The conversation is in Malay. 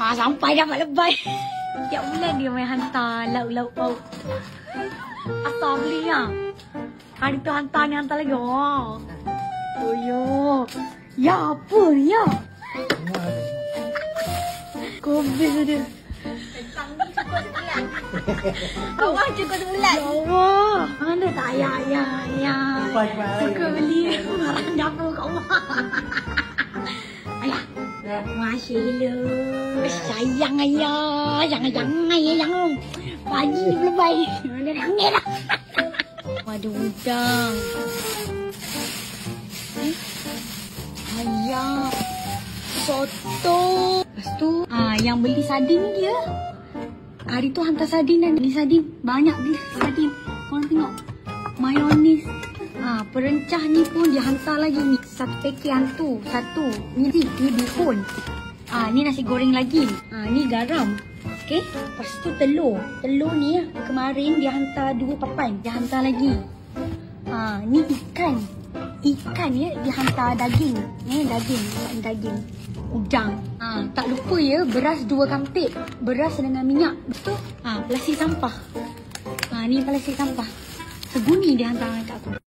Ah, sampai dapat lebay. Tiap bulan dia main hantar lauk-lauk pauk. Asal beli ya. Hari tu hantar ni hantar lagi. Oh. Oh yo. Ya apa ni ya? Kobis dia. Bawah cukup sebulan. Ya Allah. Mana tak ya ya ya. Cepat, cepat. Suka beli barang dapur kat rumah. Ayah. Masya Allah. Sayang ayah. Jangan jangan ayah jangan. Pagi lebay. Mana nangis dah. Waduh udang. Eh? Ayah. Soto. Lepas tu, ah, yang beli sardin dia. Hari tu hantar sardin dan beli sardin. Banyak beli sardin. Korang tengok. Mayonis. Ha, perencah ni pun dia hantar lagi ni. Satu paket yang tu. Satu. Ni ni, ni bihun. Ha, ni nasi goreng lagi. Ha, ni garam. Okey. Lepas tu telur. Telur ni kemarin dia hantar dua papan. Dia hantar lagi. Ha, ni ikan. Ikan ya, dia hantar daging. Ya, daging. Ni daging. Udang. Ha, tak lupa ya, beras dua kampit. Beras dengan minyak. Betul? Ha, plastik sampah. Ha, ni plastik sampah. Seguni dia hantar kat aku.